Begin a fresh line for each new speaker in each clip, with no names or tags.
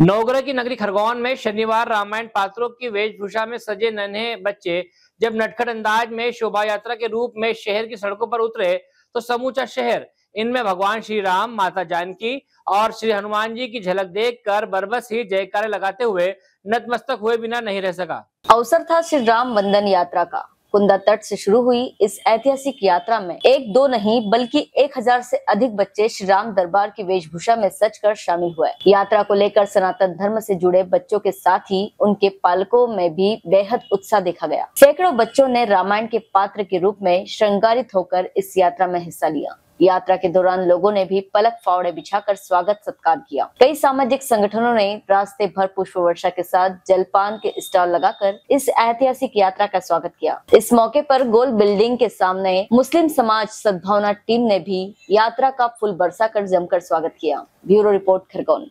नवग्रह की नगरी खरगोन में शनिवार रामायण पात्रों की वेशभूषा में सजे नन्हे बच्चे जब नटखट अंदाज में शोभा यात्रा के रूप में शहर की सड़कों पर उतरे तो समूचा शहर, इनमें भगवान श्री राम, माता जानकी और श्री हनुमान जी की झलक देखकर बरबस ही जयकारे लगाते हुए नतमस्तक हुए बिना नहीं रह सका।
अवसर था श्री राम वंदन यात्रा का। कुंदा तट से शुरू हुई इस ऐतिहासिक यात्रा में एक दो नहीं, बल्कि एक हज़ार से अधिक बच्चे श्री राम दरबार की वेशभूषा में सच कर शामिल हुए। यात्रा को लेकर सनातन धर्म से जुड़े बच्चों के साथ ही उनके पालकों में भी बेहद उत्साह देखा गया। सैकड़ों बच्चों ने रामायण के पात्र के रूप में श्रृंगारित होकर इस यात्रा में हिस्सा लिया। यात्रा के दौरान लोगों ने भी पलक फावड़े बिछाकर स्वागत सत्कार किया। कई सामाजिक संगठनों ने रास्ते भर पुष्प वर्षा के साथ जलपान के स्टॉल लगाकर इस ऐतिहासिक यात्रा का स्वागत किया। इस मौके पर गोल बिल्डिंग के सामने मुस्लिम समाज सद्भावना टीम ने भी यात्रा का फुल बरसा कर जमकर स्वागत किया। Bureau report Khargone.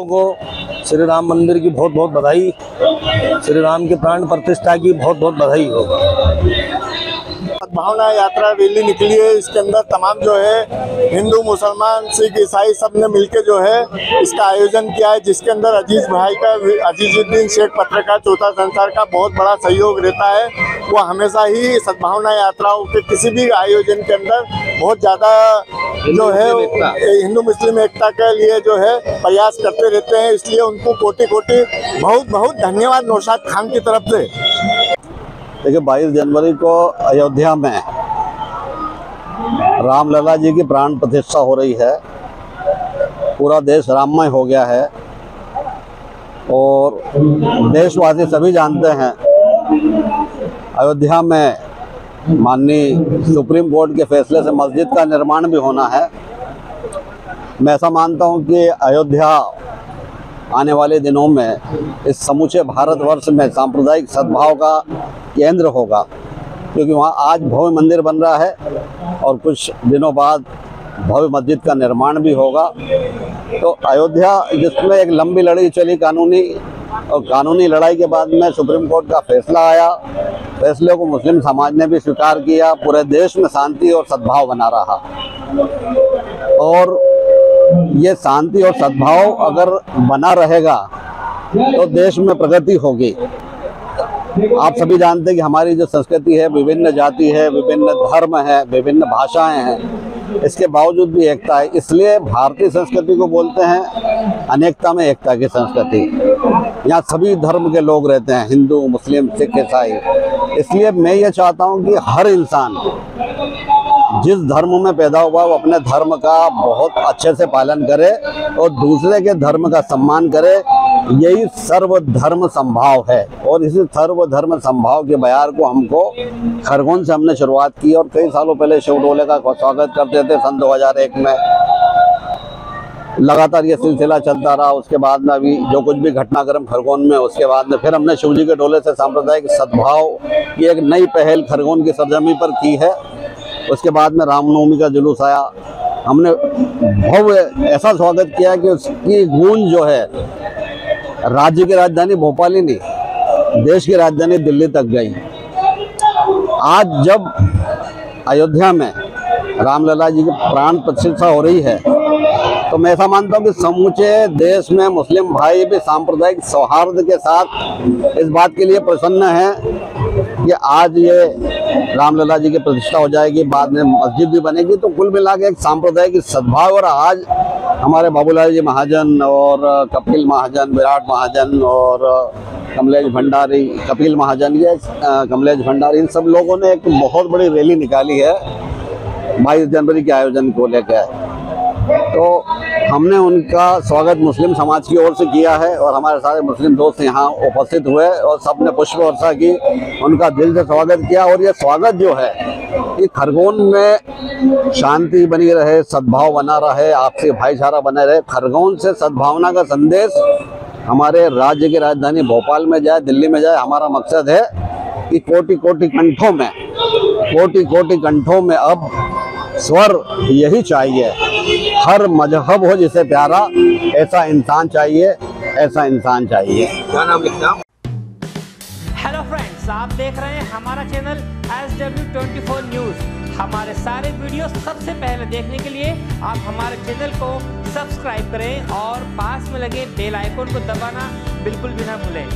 को श्री राम मंदिर की बहुत बहुत बधाई, श्री राम के प्राण प्रतिष्ठा की बहुत बहुत बधाई हो।
भावना यात्रा रैली निकली है। इसके अंदर तमाम जो है हिंदू मुसलमान सिख ईसाई सबने मिलकर जो है इसका आयोजन किया है जिसके अंदर अज़ीज़ भाई का अजीजुद्दीन शेख पत्रकार चौथा संसार का बहुत बड़ा सहयोग रहता है। वो हमेशा ही सद्भावना यात्राओं के किसी भी आयोजन के अंदर बहुत ज़्यादा जो है हिंदू मुस्लिम एकता के लिए जो है प्रयास करते रहते हैं। इसलिए उनको कोटि कोटि बहुत बहुत धन्यवाद नौशाद खान की तरफ़ से।
देखिए 22 जनवरी को अयोध्या में रामलला जी की प्राण प्रतिष्ठा हो रही है। पूरा देश राममय हो गया है और देशवासी सभी जानते हैं, अयोध्या में माननीय सुप्रीम कोर्ट के फैसले से मस्जिद का निर्माण भी होना है। मैं ऐसा मानता हूँ कि अयोध्या आने वाले दिनों में इस समूचे भारतवर्ष में सांप्रदायिक सद्भाव का केंद्र होगा, क्योंकि वहाँ आज भव्य मंदिर बन रहा है और कुछ दिनों बाद भव्य मस्जिद का निर्माण भी होगा। तो अयोध्या, जिसमें एक लंबी लड़ाई चली कानूनी और कानूनी लड़ाई के बाद में सुप्रीम कोर्ट का फैसला आया। फैसले को मुस्लिम समाज ने भी स्वीकार किया, पूरे देश में शांति और सद्भाव बना रहा। और ये शांति और सद्भाव अगर बना रहेगा तो देश में प्रगति होगी। आप सभी जानते हैं कि हमारी जो संस्कृति है, विभिन्न जाति है, विभिन्न धर्म है, विभिन्न भाषाएँ हैं, इसके बावजूद भी एकता है। इसलिए भारतीय संस्कृति को बोलते हैं अनेकता में एकता की संस्कृति। यहाँ सभी धर्म के लोग रहते हैं, हिंदू, मुस्लिम, सिख, ईसाई। इसलिए मैं ये चाहता हूँ कि हर इंसान जिस धर्म में पैदा हुआ, वो अपने धर्म का बहुत अच्छे से पालन करे और दूसरे के धर्म का सम्मान करे। यही सर्वधर्म संभाव है। और इसी सर्वधर्म संभाव के बयार को हमको खरगोन से हमने शुरुआत की और कई सालों पहले शिव डोले का स्वागत करते थे सन 2001 में। लगातार ये सिलसिला चलता रहा। उसके बाद में अभी जो कुछ भी घटनाक्रम खरगोन में, उसके बाद में फिर हमने शिव जी के डोले से सांप्रदायिक सद्भाव की एक नई पहल खरगोन की सरजमी पर की है। उसके बाद में रामनवमी का जुलूस आया। हमने भव्य ऐसा स्वागत किया कि उसकी गूंज जो है, राज्य की राजधानी भोपाल ही नहीं, देश की राजधानी दिल्ली तक गई। आज जब अयोध्या में रामलला जी की प्राण प्रतिष्ठा हो रही है तो मैं ऐसा मानता हूँ कि समूचे देश में मुस्लिम भाई भी सांप्रदायिक सौहार्द के साथ इस बात के लिए प्रसन्न हैं कि आज ये रामलला जी की प्रतिष्ठा हो जाएगी, बाद में मस्जिद भी बनेगी। तो कुल मिला के एक सांप्रदायिक सद्भाव और आज हमारे बाबूलाल जी महाजन और कपिल महाजन, विराट महाजन और कमलेश भंडारी, कपिल महाजन, ये कमलेश भंडारी, इन सब लोगों ने एक बहुत बड़ी रैली निकाली है बाईस जनवरी के आयोजन को लेकर। तो हमने उनका स्वागत मुस्लिम समाज की ओर से किया है और हमारे सारे मुस्लिम दोस्त यहाँ उपस्थित हुए और सबने पुष्प वर्षा की, उनका दिल से स्वागत किया और ये स्वागत जो है कि खरगोन में शांति बनी रहे, सद्भाव बना रहे, आपसी भाईचारा बने रहे। खरगोन से सद्भावना का संदेश हमारे राज्य की राजधानी भोपाल में जाए, दिल्ली में जाए, हमारा मकसद है कि कोटि कोटि कंठों में कोटि कोटि कंठों में अब स्वर यही चाहिए। हर मज़हब हो जिसे प्यारा ऐसा इंसान चाहिए ऐसा इंसान चाहिए।
क्या नाम लिखते हैं।
हेलो फ्रेंड्स आप देख रहे हैं हमारा channel S W twenty four news हमारे सारे वीडियो सबसे पहले देखने के लिए आप हमारे चैनल को सब्सक्राइब करें और पास में लगे बेल आइकन को दबाना बिल्कुल भी ना भूलें।